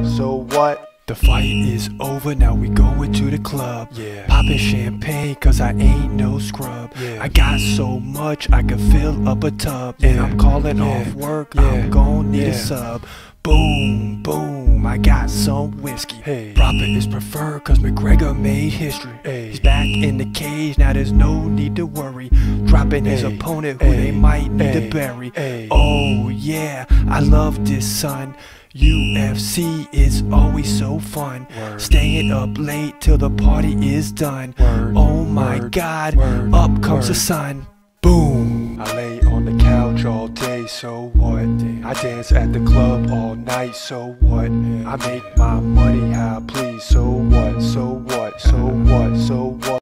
So what? The fight is over, now we going to the club. Yeah. Popping champagne, cause I ain't no scrub. Yeah. I got so much, I can fill up a tub. And I'm calling Yeah. off work, Yeah. I'm gon' need Yeah. a sub. Boom, I got some whiskey. Hey. Profit is preferred, cause McGregor made history. Hey. He's back in the cage, now there's no need to worry. Dropping his opponent, who they might need Hey. to bury. Hey. Oh, yeah, I love this, son. UFC is always so fun. Word. Staying up late till the party is done. Word. Oh my Word. god, up comes the sun. So what? I dance at the club all night, so what? I make my money how I please, so what? So what? So what? So what?